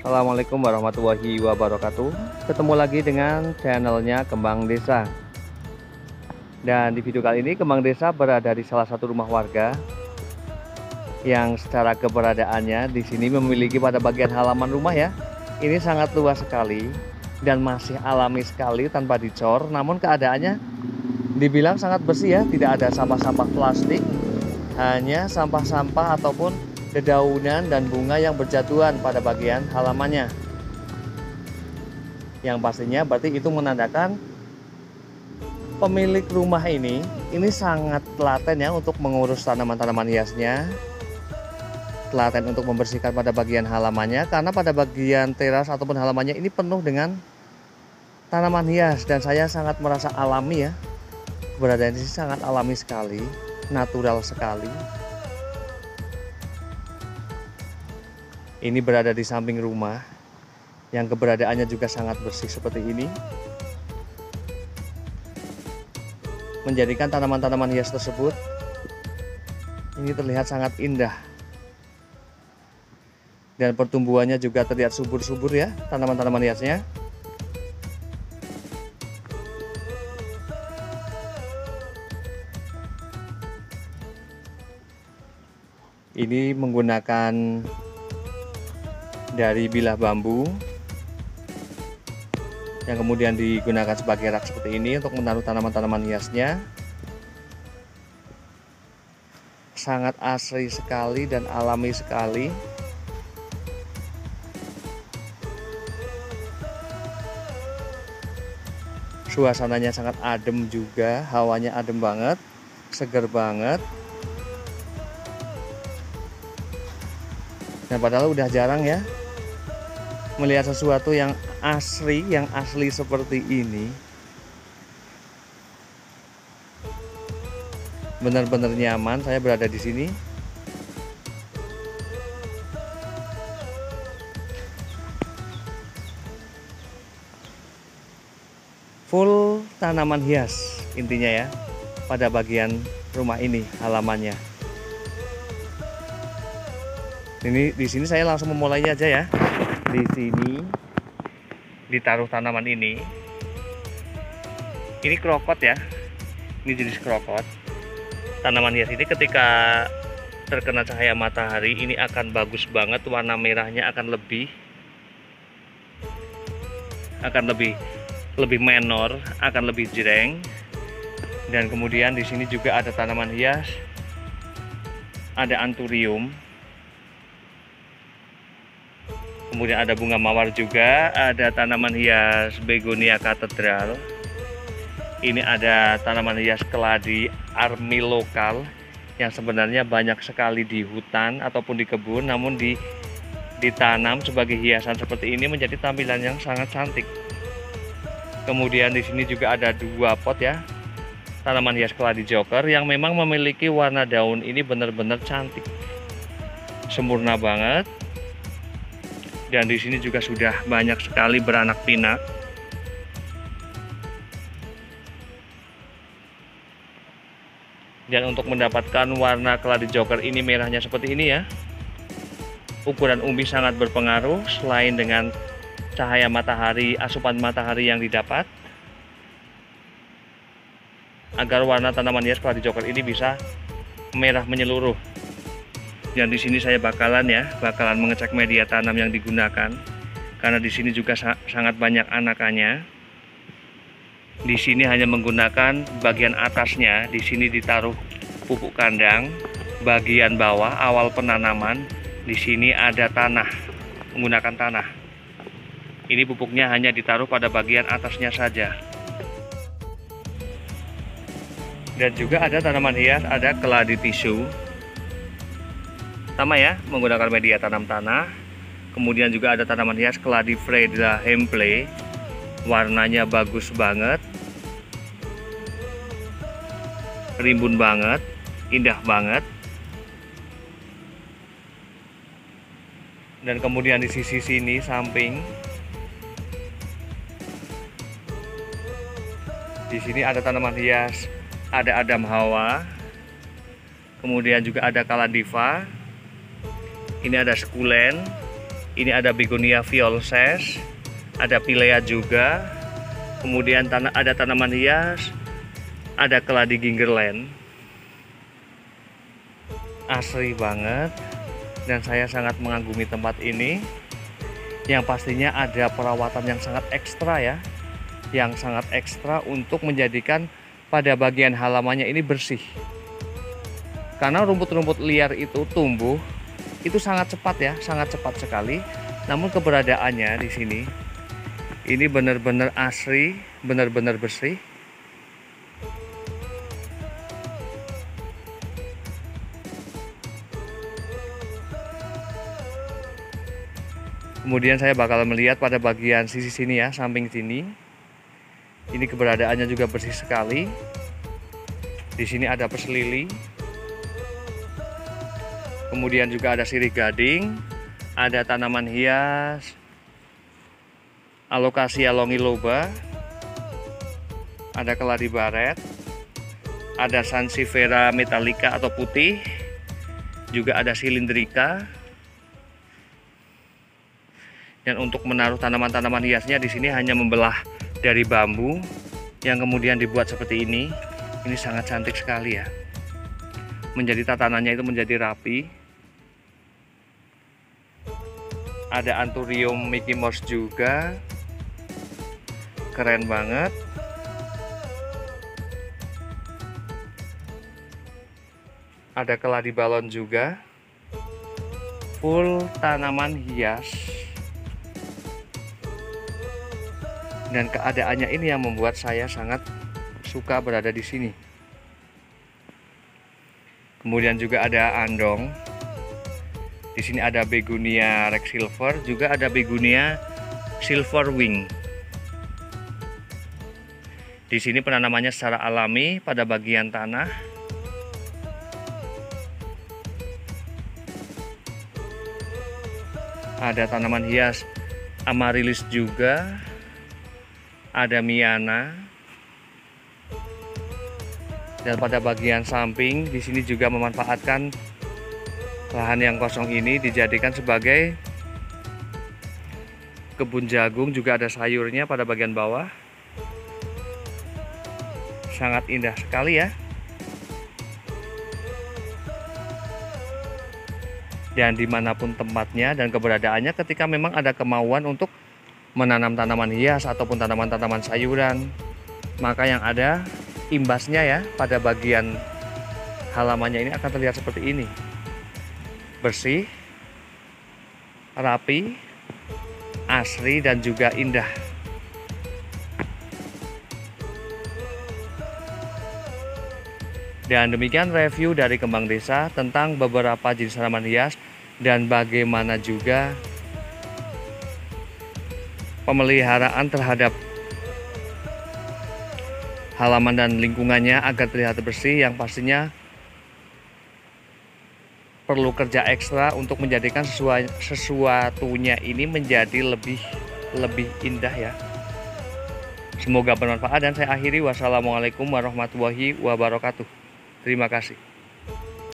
Assalamualaikum warahmatullahi wabarakatuh. Ketemu lagi dengan channelnya Kembang Desa. Dan di video kali ini Kembang Desa berada di salah satu rumah warga Yang secara keberadaannya di sini memiliki pada bagian halaman rumah ya. Ini sangat luas sekali Dan masih alami sekali tanpa dicor. Namun keadaannya dibilang sangat bersih ya. Tidak ada sampah-sampah plastik. Hanya sampah-sampah ataupun dedaunan dan bunga yang berjatuhan pada bagian halamannya. Yang pastinya berarti itu menandakan pemilik rumah ini ini sangat telaten ya untuk mengurus tanaman-tanaman hiasnya. Telaten untuk membersihkan pada bagian halamannya karena pada bagian teras ataupun halamannya ini penuh dengan tanaman hias dan saya sangat merasa alami ya. Keberadaan ini sangat alami sekali, natural sekali. Ini berada di samping rumah yang keberadaannya juga sangat bersih seperti ini. Menjadikan tanaman-tanaman hias tersebut ini terlihat sangat indah. Dan pertumbuhannya juga terlihat subur-subur ya tanaman-tanaman hiasnya. Ini menggunakan dari bilah bambu yang kemudian digunakan sebagai rak seperti ini untuk menaruh tanaman-tanaman hiasnya. Sangat asri sekali dan alami sekali. Suasananya sangat adem juga hawanya adem banget seger banget. Nah padahal udah jarang ya melihat sesuatu yang asli, yang asli seperti ini. Benar-benar nyaman saya berada di sini. Full tanaman hias intinya ya pada bagian rumah ini halamannya. Ini di sini saya langsung memulainya aja ya. Di sini ditaruh tanaman ini. Ini krokot ya. Ini jenis krokot. Tanaman hias ini ketika terkena cahaya matahari ini akan bagus banget warna merahnya akan lebih akan lebih lebih menor, akan lebih jreng. Dan kemudian di sini juga ada tanaman hias. Ada anturium kemudian ada bunga mawar juga ada tanaman hias begonia katedral. Ini ada tanaman hias keladi armi lokal yang sebenarnya banyak sekali di hutan ataupun di kebun namun di ditanam sebagai hiasan seperti ini menjadi tampilan yang sangat cantik. Kemudian di sini juga ada dua pot ya tanaman hias keladi joker yang memang memiliki warna daun ini benar-benar cantik. Sempurna banget dan di sini juga sudah banyak sekali beranak pinak. Dan untuk mendapatkan warna keladi joker ini merahnya seperti ini ya. Ukuran umbi sangat berpengaruh selain dengan cahaya matahari asupan matahari yang didapat. Agar warna tanaman hias keladi joker ini bisa merah menyeluruh dan di sini saya bakalan ya bakalan mengecek media tanam yang digunakan. Karena di sini juga sa sangat banyak anakannya. Di sini hanya menggunakan bagian atasnya. Di sini ditaruh pupuk kandang bagian bawah awal penanaman. Di sini ada tanah menggunakan tanah. Ini pupuknya hanya ditaruh pada bagian atasnya saja. Dan juga ada tanaman hias ada keladi tisu sama ya menggunakan media tanam tanah. Kemudian juga ada tanaman hias keladi Freda Hemple. Warnanya bagus banget. Rimbun banget indah banget. Dan kemudian di sisi sini samping di sini ada tanaman hias ada Adam Hawa. Kemudian juga ada Kaladiva ini ada sekulen Ini ada begonia violces, ada pilea juga. Kemudian tanah ada tanaman hias, ada keladi gingerland. Asri banget dan saya sangat mengagumi tempat ini. Yang pastinya ada perawatan yang sangat ekstra ya. Yang sangat ekstra untuk menjadikan pada bagian halamannya ini bersih. Karena rumput-rumput liar itu tumbuh itu sangat cepat ya, sangat cepat sekali. Namun keberadaannya di sini ini benar-benar asri, benar-benar bersih. Kemudian saya bakal melihat pada bagian sisi sini ya, samping sini. Ini keberadaannya juga bersih sekali. Di sini ada peselili. Kemudian juga ada sirih gading, ada tanaman hias, alokasi loba, ada keladi baret, ada sansevieria metallica atau putih, juga ada silindrika. Dan untuk menaruh tanaman-tanaman hiasnya di sini hanya membelah dari bambu yang kemudian dibuat seperti ini. Ini sangat cantik sekali ya. Menjadi tatanannya itu menjadi rapi. Ada anturium Mickey Mouse juga. Keren banget. Ada keladi balon juga. Full tanaman hias. Dan keadaannya ini yang membuat saya sangat suka berada di sini. Kemudian juga ada andong di sini ada begonia rex silver juga ada begonia silver wing di sini penanamannya secara alami pada bagian tanah. Ada tanaman hias amarilis juga. Ada miana. Dan pada bagian samping di sini juga memanfaatkan lahan yang kosong ini dijadikan sebagai kebun jagung juga ada sayurnya pada bagian bawah. Sangat indah sekali ya. Dan di mana pun tempatnya dan keberadaannya ketika memang ada kemauan untuk menanam tanaman hias ataupun tanaman-tanaman sayuran maka yang ada imbasnya ya pada bagian halamannya ini akan terlihat seperti ini bersih rapi asri dan juga indah. Dan demikian review dari Kembang Desa tentang beberapa jenis tanaman hias dan bagaimana juga pemeliharaan terhadap halaman dan lingkungannya agar terlihat bersih yang pastinya perlu kerja ekstra untuk menjadikan sesuatunya ini menjadi lebih lebih indah ya. Semoga bermanfaat dan saya akhiri wassalamualaikum warahmatullahi wabarakatuh. Terima kasih.